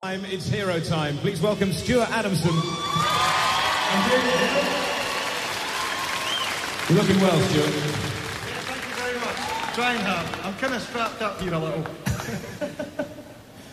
Time, It's hero time. Please welcome Stuart Adamson. You're looking well, Stuart. Thank you very much. Trying hard. I'm kind of strapped up here a little.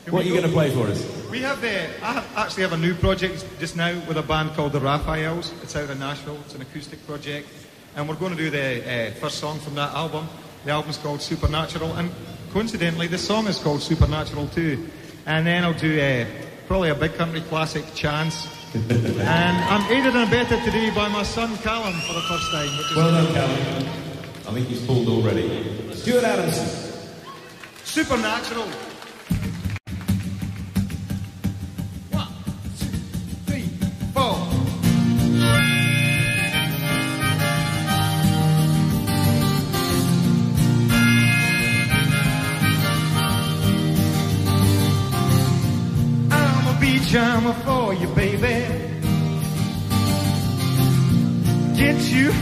What are you going to play for us? We have the. I have, actually have a new project just now with a band called the Raphaels. It's out in Nashville. It's an acoustic project, and we're going to do the uh, first song from that album. The album's called Supernatural, and coincidentally, this song is called Supernatural too. And then I'll do uh, probably a big country classic, Chance. and I'm aided and abetted today by my son Callum for the first time. Which is Well done, Callum. I think he's pulled already. Stuart Adamson. Supernatural.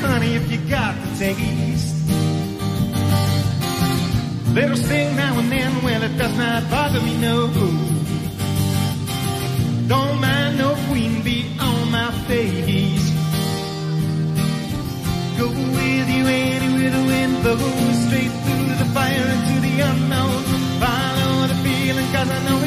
Honey if you got the taste. Little sting now and then, well, it does not bother me, no. Don't mind no queen bee on my face. Go with you anywhere the wind blows, straight through the fire into the unknown. Follow the feeling, cause I know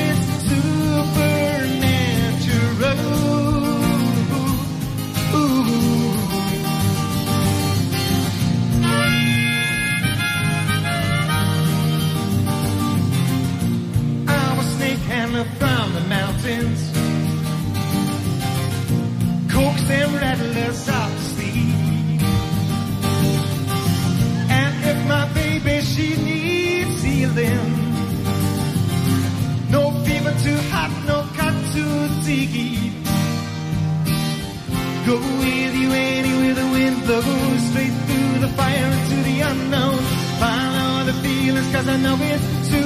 Go with you anywhere the wind blows, straight through the fire into the unknown. Follow the feelings, cause I know it's supernatural.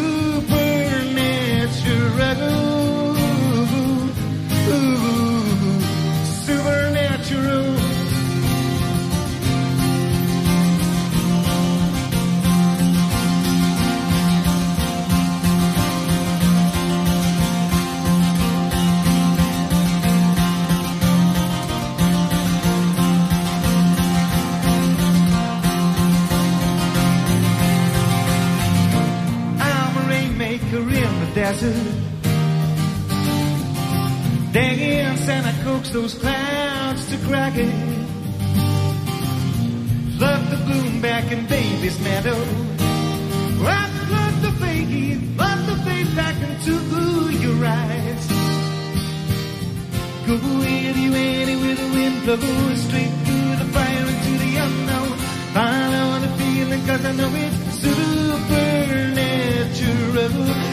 Desert. Dance and I coax those clouds to crack it. Flood the bloom back in baby's meadow. I flood the faith, flood the faith back into your eyes. Go you anywhere the wind blows, straight through the fire into the unknown. Follow the feeling, cause I know it's supernatural.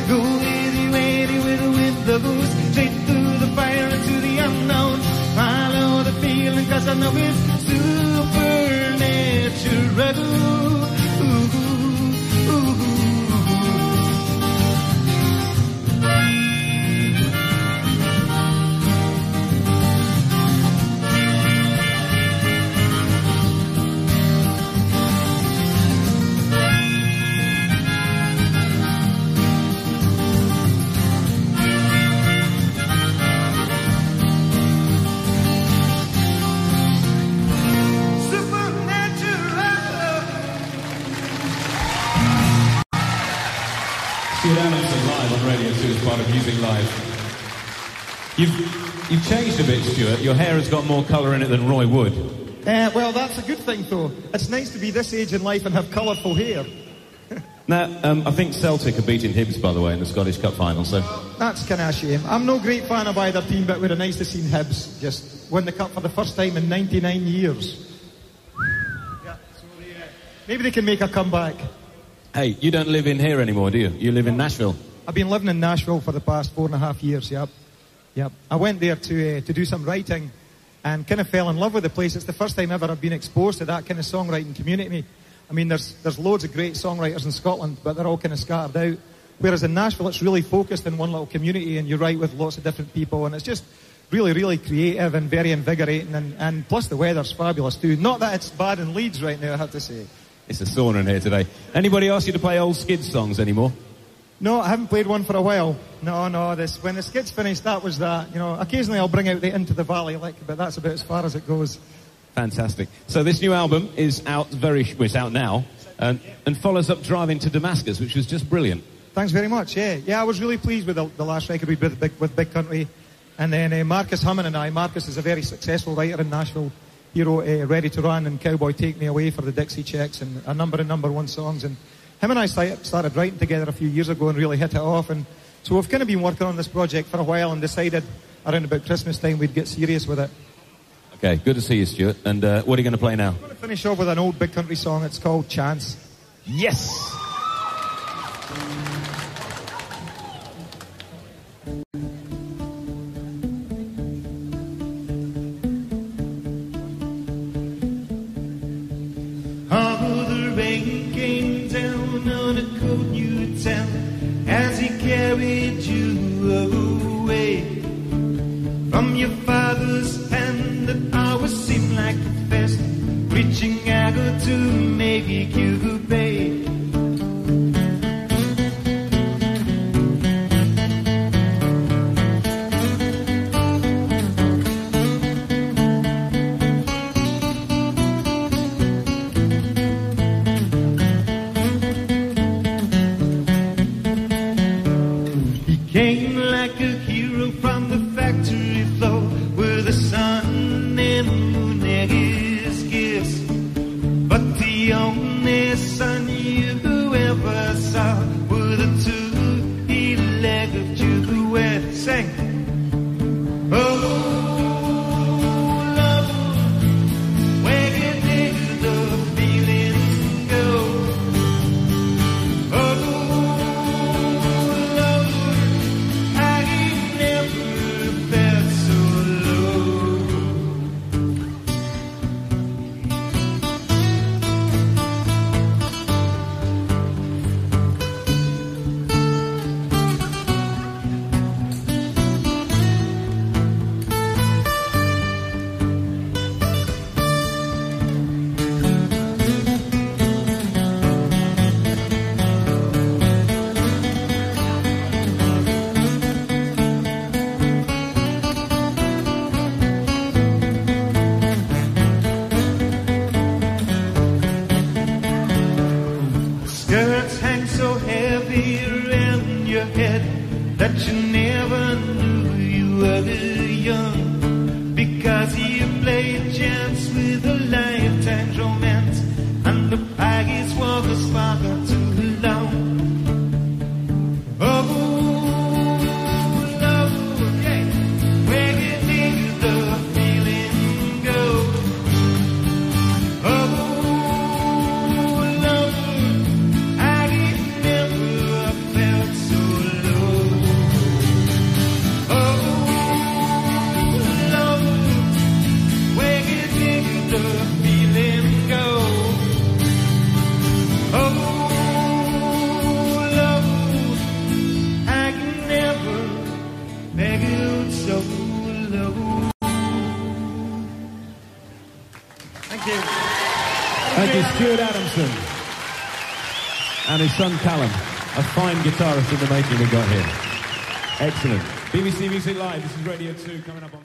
Go anywhere the blows, straight through the fire into the unknown. Follow the feeling, cause I know it's supernatural. Stuart Adamson live on Radio 2 as part of Music Live. You've, you've changed a bit, Stuart. Your hair has got more colour in it than Roy Wood. Uh, well, that's a good thing, though. It's nice to be this age in life and have colourful hair. Now, um, I think Celtic are beating Hibs, by the way, in the Scottish Cup final, so That's kind of a shame. I'm no great fan of either team, but it would have nice to see Hibs just win the cup for the first time in 99 years. Yeah, so they, uh, maybe they can make a comeback. Hey, you don't live in here anymore, do you? You live in Nashville. I've been living in Nashville for the past four and a half years. Yep, yep. I went there to uh, to do some writing, and kind of fell in love with the place. It's the first time ever I've been exposed to that kind of songwriting community. I mean, there's there's loads of great songwriters in Scotland, but they're all kind of scattered out. Whereas in Nashville, it's really focused in one little community, and you write with lots of different people, and it's just really, really creative and very invigorating. And, and plus, the weather's fabulous too. Not that it's bad in Leeds right now, I have to say. It's a sauna in here today. Anybody ask you to play old Skids songs anymore? No, I haven't played one for a while. No, no. This when the skid's finished, that was that. You know, occasionally I'll bring out the Into the Valley lick, but that's about as far as it goes. Fantastic. So this new album is out very, well, it's out now, and, and follows up Driving to Damascus, which was just brilliant. Thanks very much. Yeah, yeah. I was really pleased with the, the last record we did with Big, with Big Country, and then uh, Marcus Hummon and I. Marcus is a very successful writer in Nashville. He wrote uh, Ready to Run and Cowboy Take Me Away for the Dixie Chicks and a number of number one songs. And him and I started writing together a few years ago and really hit it off. And so we've kind of been working on this project for a while and decided around about Christmas time we'd get serious with it. Okay, good to see you, Stuart. And uh, what are you going to play now? I'm going to finish off with an old big country song. It's called Chance. Yes! on a coat new towel as he carried you away from your father. Came like a that you never knew you were young because you played chance with the light. And his son Callum, a fine guitarist in the making we got here. Excellent. BBC Music Live, this is Radio 2 coming up on...